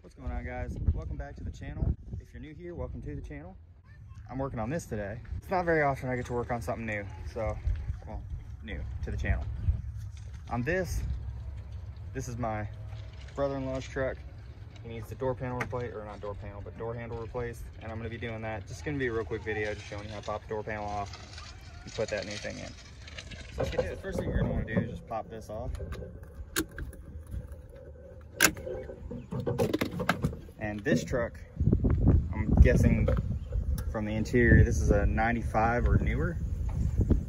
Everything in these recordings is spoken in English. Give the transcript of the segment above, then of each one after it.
What's going on guys? Welcome back to the channel. If you're new here, welcome to the channel. I'm working on this today. It's not very often I get to work on something new, so, well, new to the channel. On this, this is my brother-in-law's truck. He needs the door panel replaced, or not door panel, but door handle replaced, and I'm gonna be doing that. Just gonna be a real quick video, just showing you how to pop the door panel off and put that new thing in. So let's get to first thing you're gonna wanna do is just pop this off. And this truck, I'm guessing from the interior, this is a 95 or newer.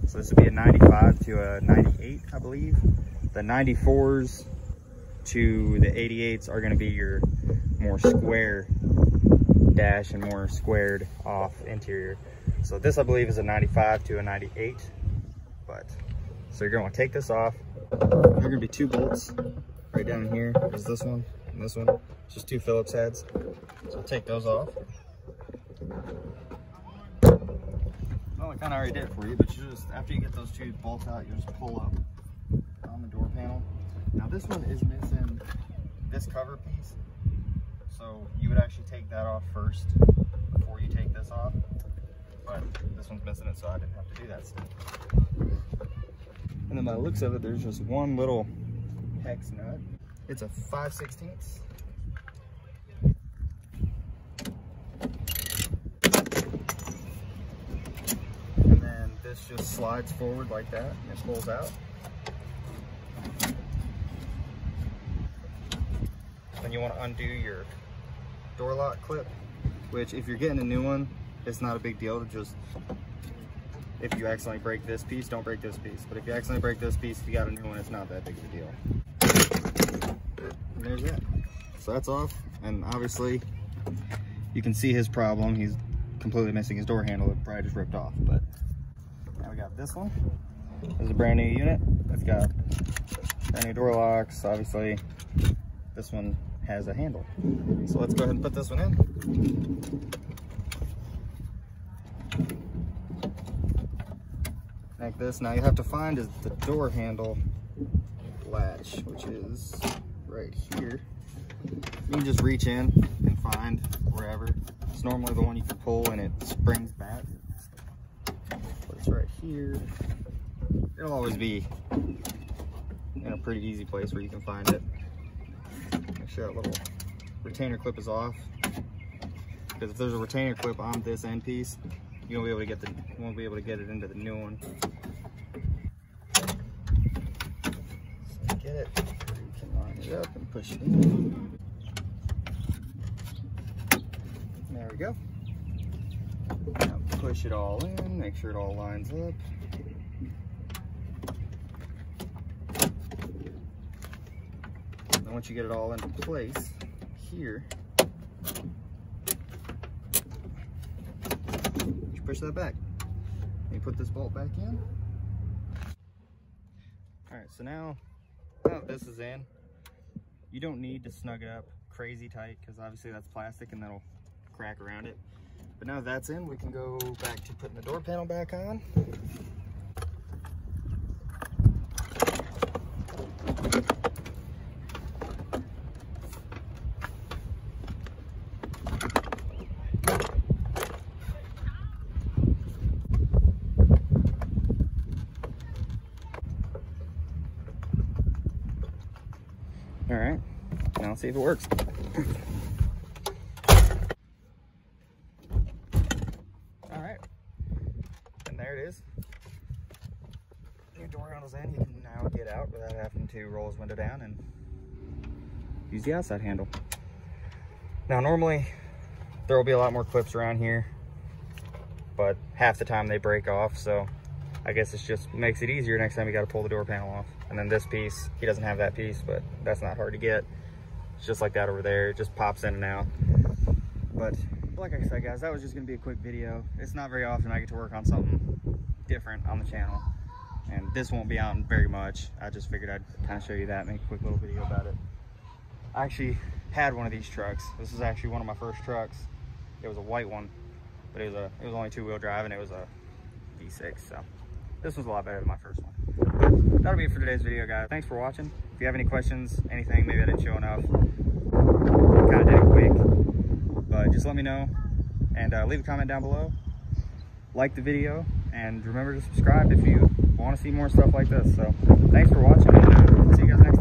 So this would be a 95 to a 98, I believe. The 94s to the 88s are gonna be your more square dash and more squared off interior. So this I believe is a 95 to a 98, but so you're gonna take this off. There are gonna be two bolts right down here is this one and this one. It's just two Phillips heads. So I'll take those off. Well, I kind of already did it for you, but you just, after you get those two bolts out, you just pull up on the door panel. Now this one is missing this cover piece. So you would actually take that off first before you take this off. But this one's missing it, so I didn't have to do that stuff. And then by the looks of it, there's just one little hex nut. It's a 5 16 And then this just slides forward like that and it pulls out. Then you want to undo your door lock clip, which if you're getting a new one, it's not a big deal to just, if you accidentally break this piece, don't break this piece. But if you accidentally break this piece, if you got a new one, it's not that big of a deal. There's that. So that's off, and obviously you can see his problem. He's completely missing his door handle. It probably just ripped off, but now we got this one. This is a brand new unit. It's got brand new door locks, obviously. This one has a handle. So let's go ahead and put this one in. Like this. Now you have to find is the door handle latch, which is right here. You can just reach in and find wherever. It's normally the one you can pull and it springs back. But it's right here. It'll always be in a pretty easy place where you can find it. Make sure that little retainer clip is off. Because if there's a retainer clip on this end piece, you won't be able to get the you won't be able to get it into the new one. So get it, it up and push it in. There we go. Now push it all in, make sure it all lines up. And once you get it all into place here, you push that back. You put this bolt back in. All right, so now, now this is in, you don't need to snug it up crazy tight because obviously that's plastic and that'll crack around it. But now that's in, we can go back to putting the door panel back on. All right, now let's see if it works. All right, and there it is. New door handle's in. You can now get out without having to roll his window down and use the outside handle. Now, normally there will be a lot more clips around here, but half the time they break off, so I guess it just makes it easier next time you got to pull the door panel off. And then this piece, he doesn't have that piece, but that's not hard to get. It's just like that over there. It just pops in and out. But like I said, guys, that was just going to be a quick video. It's not very often I get to work on something different on the channel. And this won't be out very much. I just figured I'd kind of show you that, make a quick little video about it. I actually had one of these trucks. This is actually one of my first trucks. It was a white one, but it was a it was only two-wheel drive and it was a V6. So this was a lot better than my first one. That'll be it for today's video, guys. Thanks for watching. If you have any questions, anything, maybe I didn't show enough, kind of did it quick, but just let me know and uh, leave a comment down below. Like the video and remember to subscribe if you want to see more stuff like this. So thanks for watching and uh, see you guys next time.